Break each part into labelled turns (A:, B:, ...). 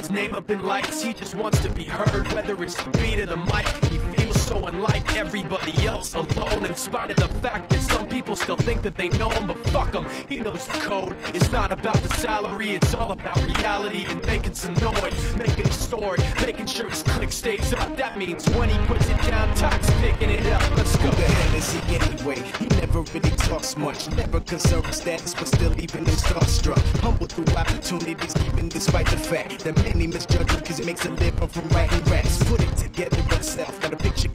A: his name up in lights, he just wants to be heard, whether it's the beat of the mic. So unlike everybody else, alone, in spite of the fact that some people still think that they know him, but fuck him. He knows the code. It's not about the salary, it's all about reality and making some noise, making a story, making sure his click stays up. That means when he puts it down, Tox picking it up. Let's go.
B: Who the hell is he anyway? He never really talks much, never concerned with status, but still even him starstruck. Humble through opportunities, even despite the fact that many misjudge him because he makes a living from writing raps. Put it together himself, got a picture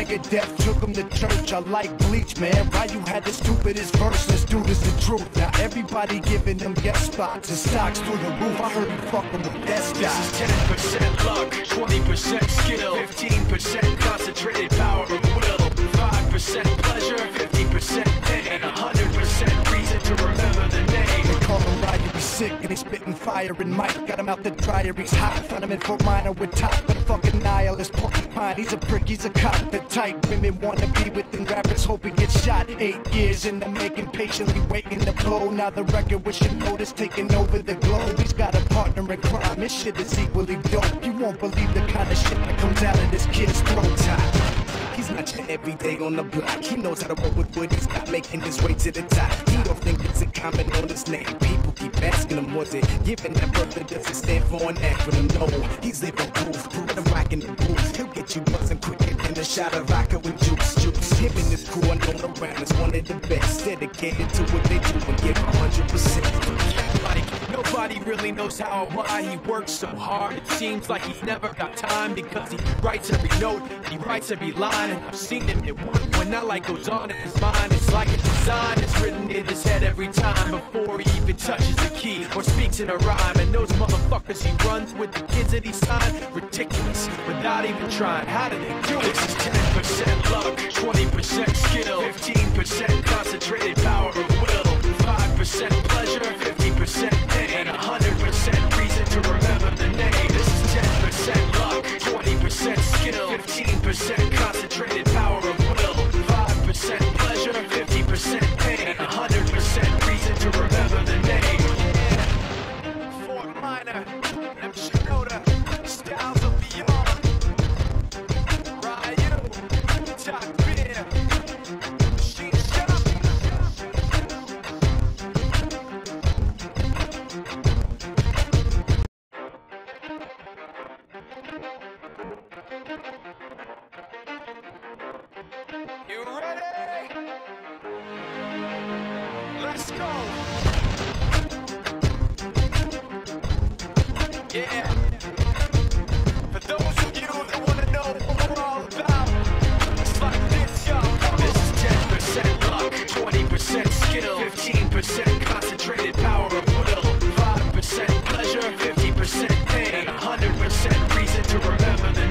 C: Came back, dropped Megadeth, took him to church. I like Bleach, man. Why you had the stupidest verse, this dude is the truth. Now everybody giving them guest spots and stocks through the roof. I heard him fucking with that
A: This is 10% luck, 20% skill, 15% concentrated power of will, 5% pleasure, 50% pain, and 100% reason to remember the name.
C: They call him Ryu, he's sick and he's spitting fire and Mike got him out the dryer, he's hot. Found him in Fort Minor with top, but a fucking nihilist He's a prick, he's a cop, the type women wanna be within rappers, hope he gets shot. Eight years in the making, patiently waiting to blow. Now the record with notice taking over the globe. He's got a partner in crime, this shit is equally dope. You won't believe the kind of shit that comes out of this kid's throat.
B: He's not your everyday on the block. He knows how to roll with what he's got, making his way to the top. He don't think it's a comment on his name. People keep asking him, was it Giving that brother does it stand for an acronym? No, he's living proof, proof of rocking the booth. You buzzing quicker than a shot of vodka with juice, juice. Him and crew are known around as one of the best. Dedicated to what they do and give 100%.
A: Like, nobody really knows how or why he works so hard. It seems like he's never got time because he writes every note, he writes every line, and I've seen him at work when that light goes on in his mind. It's like a design that's written in his head every time before he even touches a key or speaks in a rhyme. And those motherfuckers he runs with the kids that he signed, ridiculous, without even trying. How do they do it? This is 10% luck, 20% skill, 15% concentrated power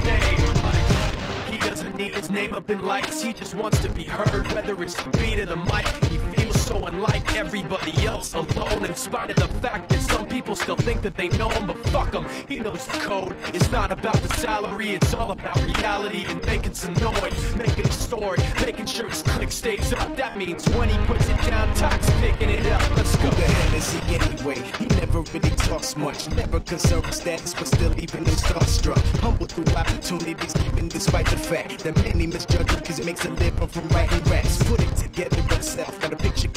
A: name. Like, he doesn't need his name up in lights, he just wants to be heard, whether it's the beat of the mic. So unlike everybody else, alone, in spite of the fact that some people still think that they know him, but fuck him. He knows the code. It's not about the salary, it's all about reality and making some noise, making a story, making sure his click stays up. That means when he puts it down, Tox picking it up. Let's go.
B: Who the hell is he anyway? He never really talks much, never concerned with status, but still even him starstruck. Humble through opportunities, even despite the fact that many misjudge him because he makes a living from writing raps. Put it together himself, got a picture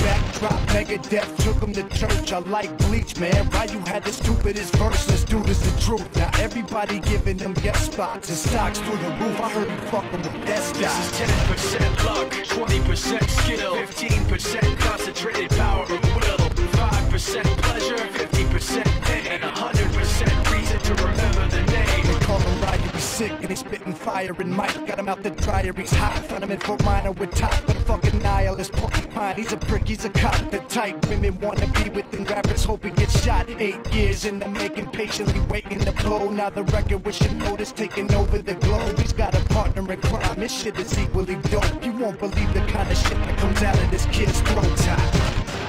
C: Came back, dropped Megadeth, took him to church. I like Bleach, man. Ryu had the stupidest verse, this dude is the truth. Now everybody giving them guest spots and stocks through the roof. I heard him fucking with that
A: This is 10% luck, 20% skill, 15% concentrated power of will, 5% pleasure, 50% pain, and 100% reason to remember the name.
C: They call him Ryan, he's sick and he's spitting fire and Mike got him out the dryer, he's hot. Found him in Fort Minor with top, but fucking He's a prick, he's a cop. The type women wanna be with within rappers, hope he gets shot. Eight years in the making, patiently waiting to blow. Now the record with notice taking over the globe. He's got a partner in crime, this shit is equally dope. You won't believe the kind of shit that comes out of this kid's throat.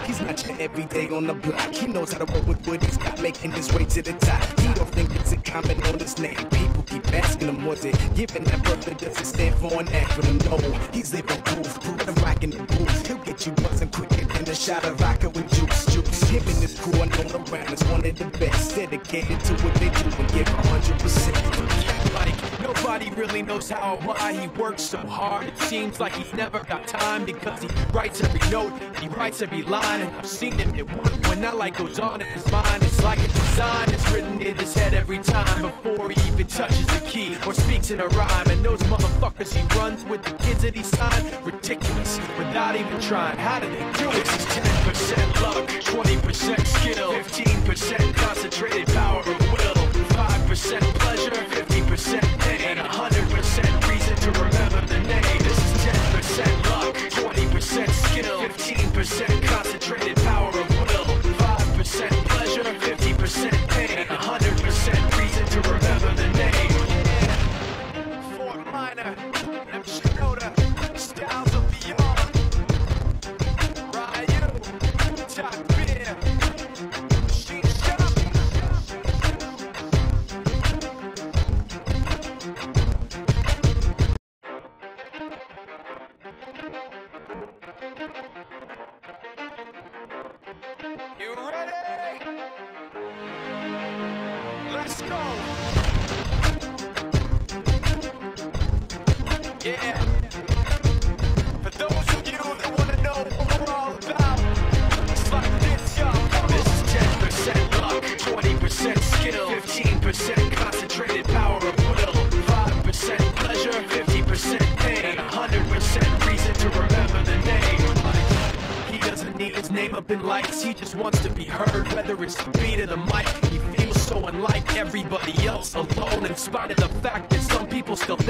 B: He's not your everyday on the block. He knows how to work with what he's got, making his way to the top. He don't think it's a comment on his name. People keep asking him what's it. Giving that brother doesn't stand for an acronym. No, he's living proof, proof a shot of vodka with juice, juice. Him and his crew are known around as one of the best. Dedicated to what they do and give 100%.
A: Like nobody really knows how or why he works so hard. It seems like he's never got time because he writes every note, he writes every line, and I've seen him at when that light goes on in his mind. It's like a design is written in his head every time before he even touches the key or speaks in a rhyme. And those motherfuckers he runs with the kids that he signed, ridiculous without even trying. How do they do it? This is 10% luck, 20% skill, 15% concentrated power of will, 5% pleasure, 50% pain, and 100% name. He doesn't need his name up in lights, he just wants to be heard, whether it's the beat of the mic. So unlike everybody else, alone, in spite of the fact that some people still.